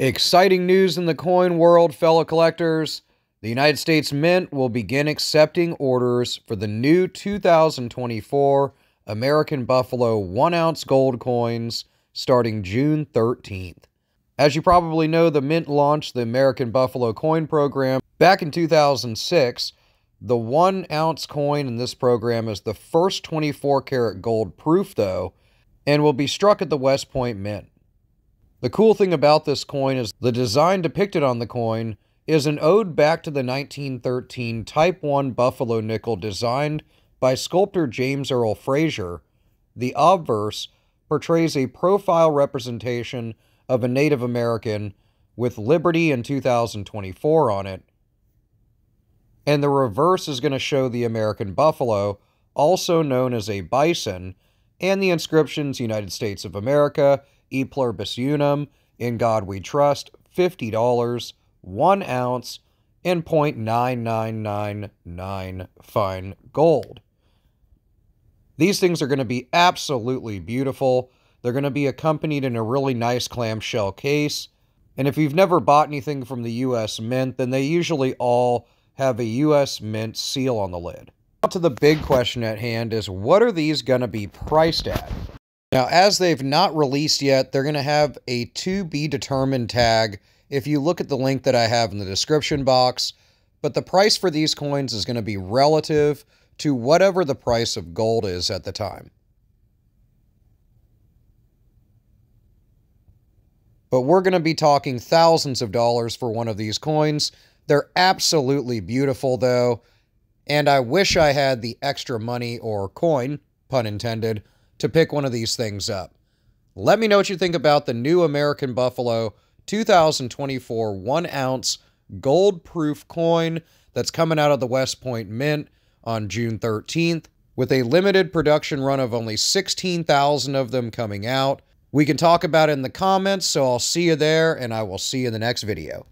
Exciting news in the coin world, fellow collectors. The United States Mint will begin accepting orders for the new 2024 American Buffalo 1 ounce gold coins starting June 13th. As you probably know, the Mint launched the American Buffalo coin program back in 2006. The 1 ounce coin in this program is the first 24 karat gold proof, though, and will be struck at the West Point Mint. The cool thing about this coin is the design depicted on the coin is an ode back to the 1913 Type 1 Buffalo nickel designed by sculptor James Earle Fraser. The obverse portrays a profile representation of a Native American with Liberty in 2024 on it. And the reverse is going to show the American buffalo, also known as a bison, and the inscriptions United States of America E pluribus unum, in God we trust, $50, 1 ounce, and 0.9999 fine gold. These things are going to be absolutely beautiful. They're going to be accompanied in a really nice clamshell case. And if you've never bought anything from the US Mint, then they usually all have a US Mint seal on the lid. Now to the big question at hand is what are these going to be priced at? Now, as they've not released yet, they're going to have a to be determined tag if you look at the link that I have in the description box. But the price for these coins is going to be relative to whatever the price of gold is at the time. But we're going to be talking thousands of dollars for one of these coins. They're absolutely beautiful, though. And I wish I had the extra money or coin, pun intended, to pick one of these things up. Let me know what you think about the new American Buffalo 2024 one ounce gold proof coin that's coming out of the West Point Mint on June 13th with a limited production run of only 16,000 of them coming out. We can talk about it in the comments, so I'll see you there and I will see you in the next video.